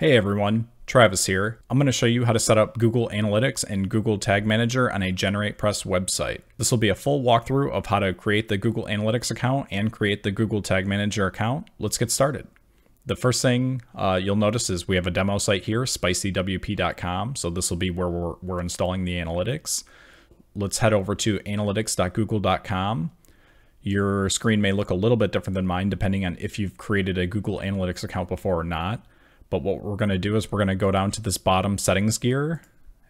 Hey everyone, Travis here. I'm going to show you how to set up Google Analytics and Google Tag Manager on a GeneratePress website. This will be a full walkthrough of how to create the Google Analytics account and create the Google Tag Manager account. Let's get started. The first thing uh, you'll notice is we have a demo site here, spicywp.com. So this will be where we're, we're installing the analytics. Let's head over to analytics.google.com. Your screen may look a little bit different than mine depending on if you've created a Google Analytics account before or not. But what we're going to do is we're going to go down to this bottom settings gear.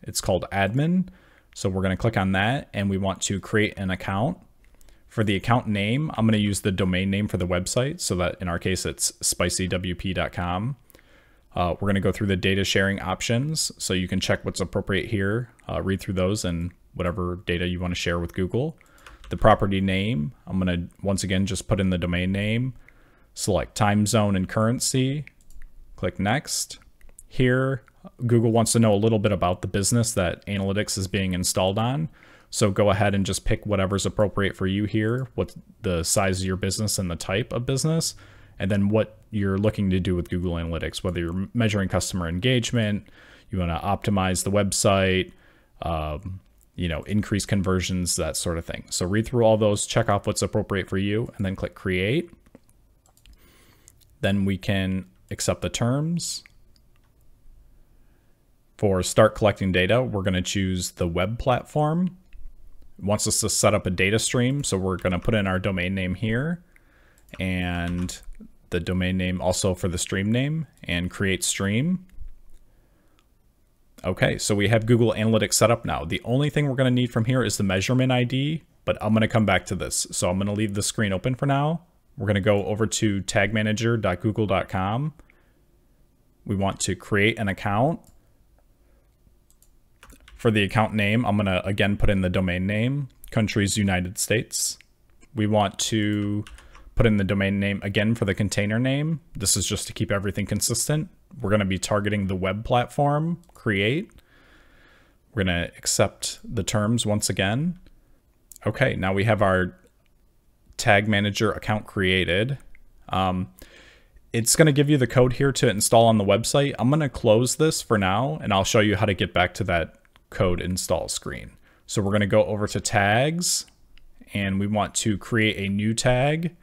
It's called admin. So we're going to click on that and we want to create an account. For the account name, I'm going to use the domain name for the website. So that in our case, it's spicywp.com. Uh, we're going to go through the data sharing options. So you can check what's appropriate here, uh, read through those and whatever data you want to share with Google. The property name, I'm going to once again just put in the domain name, select time zone and currency, Click next. Here, Google wants to know a little bit about the business that analytics is being installed on. So go ahead and just pick whatever's appropriate for you here, what the size of your business and the type of business, and then what you're looking to do with Google Analytics, whether you're measuring customer engagement, you want to optimize the website, um, you know, increase conversions, that sort of thing. So read through all those, check off what's appropriate for you, and then click create. Then we can accept the terms. For start collecting data, we're going to choose the web platform. It wants us to set up a data stream, so we're going to put in our domain name here and the domain name also for the stream name and create stream. Okay, so we have Google Analytics set up now. The only thing we're going to need from here is the measurement ID, but I'm going to come back to this. So I'm going to leave the screen open for now we're going to go over to tagmanager.google.com. We want to create an account. For the account name, I'm going to again put in the domain name, countries United States. We want to put in the domain name again for the container name. This is just to keep everything consistent. We're going to be targeting the web platform, create. We're going to accept the terms once again. Okay, now we have our tag manager account created. Um, it's going to give you the code here to install on the website. I'm going to close this for now and I'll show you how to get back to that code install screen. So we're going to go over to tags and we want to create a new tag.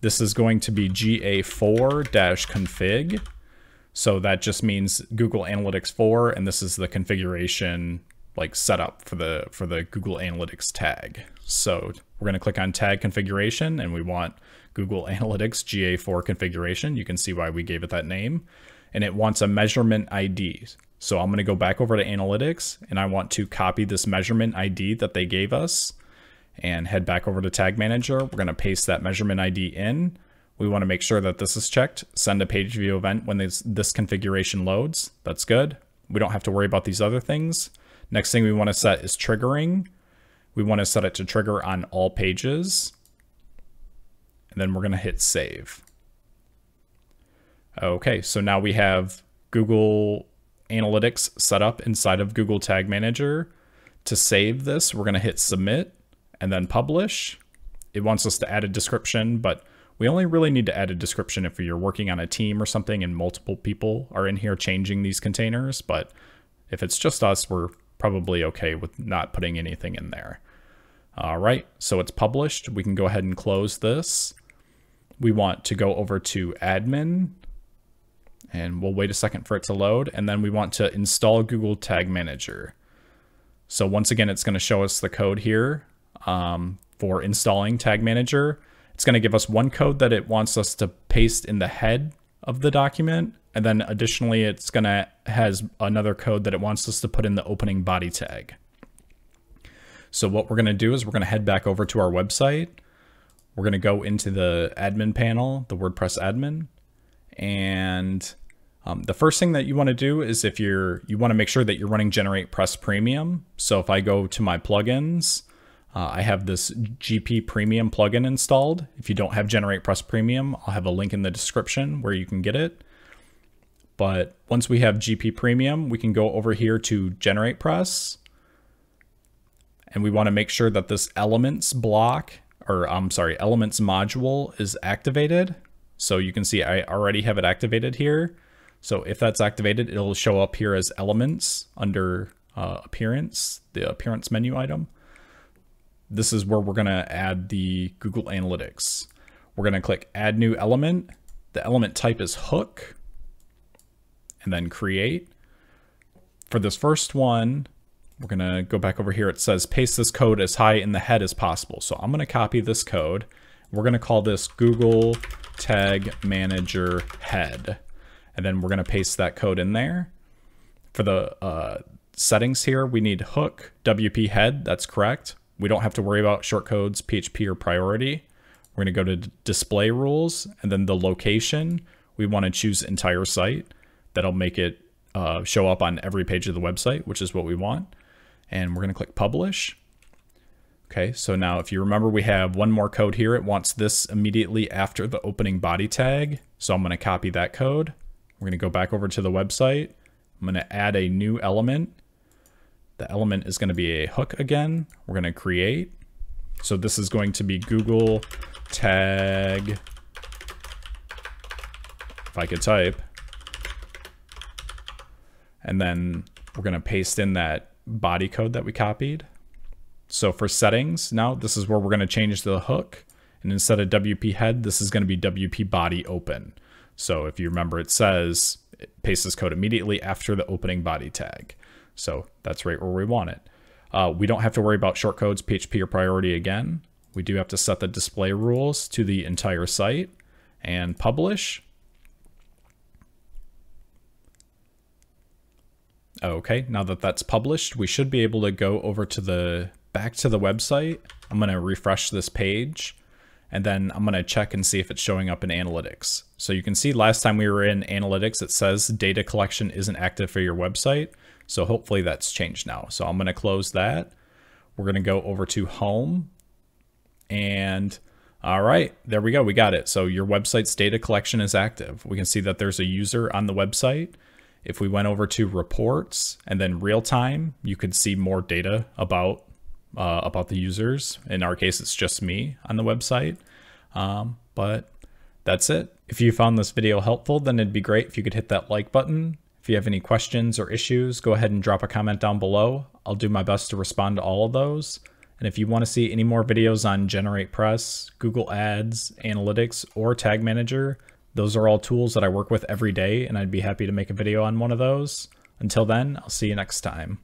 This is going to be GA4-config. So that just means Google Analytics 4 and this is the configuration like setup for the for the Google Analytics tag. So we're going to click on tag configuration and we want Google Analytics GA4 configuration. You can see why we gave it that name. And it wants a measurement ID. So I'm going to go back over to analytics and I want to copy this measurement ID that they gave us and head back over to tag manager. We're going to paste that measurement ID in. We want to make sure that this is checked. Send a page view event when this, this configuration loads. That's good. We don't have to worry about these other things. Next thing we want to set is triggering. We want to set it to trigger on all pages. And then we're going to hit save. Okay, so now we have Google Analytics set up inside of Google Tag Manager. To save this, we're going to hit submit and then publish. It wants us to add a description, but we only really need to add a description if you're working on a team or something and multiple people are in here changing these containers. But if it's just us, we're probably okay with not putting anything in there. All right, so it's published. We can go ahead and close this. We want to go over to admin and we'll wait a second for it to load. And then we want to install Google Tag Manager. So once again, it's going to show us the code here um, for installing Tag Manager. It's going to give us one code that it wants us to paste in the head of the document and then additionally, it's gonna has another code that it wants us to put in the opening body tag. So what we're gonna do is we're gonna head back over to our website. We're gonna go into the admin panel, the WordPress admin, and um, the first thing that you want to do is if you're you want to make sure that you're running GeneratePress Premium. So if I go to my plugins, uh, I have this GP Premium plugin installed. If you don't have GeneratePress Premium, I'll have a link in the description where you can get it. But once we have GP Premium, we can go over here to GeneratePress. And we want to make sure that this elements block, or I'm sorry, elements module is activated. So you can see I already have it activated here. So if that's activated, it'll show up here as elements under uh, appearance, the appearance menu item. This is where we're going to add the Google Analytics. We're going to click add new element. The element type is hook and then create. For this first one, we're going to go back over here. It says paste this code as high in the head as possible. So I'm going to copy this code. We're going to call this Google Tag Manager Head. And then we're going to paste that code in there. For the uh, settings here, we need hook, WP head. That's correct. We don't have to worry about shortcodes, PHP, or priority. We're going to go to display rules and then the location. We want to choose entire site. That'll make it uh, show up on every page of the website, which is what we want and we're going to click publish. Okay, so now if you remember, we have one more code here. It wants this immediately after the opening body tag. So I'm going to copy that code. We're going to go back over to the website. I'm going to add a new element. The element is going to be a hook again. We're going to create. So this is going to be Google tag, if I could type. And then we're going to paste in that body code that we copied. So for settings, now this is where we're going to change the hook. And instead of WP head, this is going to be WP body open. So if you remember, it says paste this code immediately after the opening body tag. So that's right where we want it. Uh, we don't have to worry about shortcodes, PHP, or priority again. We do have to set the display rules to the entire site and publish. Okay, now that that's published, we should be able to go over to the back to the website. I'm going to refresh this page and then I'm going to check and see if it's showing up in analytics. So you can see last time we were in analytics, it says data collection isn't active for your website. So hopefully that's changed now. So I'm going to close that. We're going to go over to home and all right, there we go. We got it. So your website's data collection is active. We can see that there's a user on the website if we went over to reports and then real time, you could see more data about uh, about the users. In our case, it's just me on the website. Um, but that's it. If you found this video helpful, then it'd be great if you could hit that like button. If you have any questions or issues, go ahead and drop a comment down below. I'll do my best to respond to all of those. And if you want to see any more videos on GeneratePress, Google Ads, Analytics, or Tag Manager, those are all tools that I work with every day, and I'd be happy to make a video on one of those. Until then, I'll see you next time.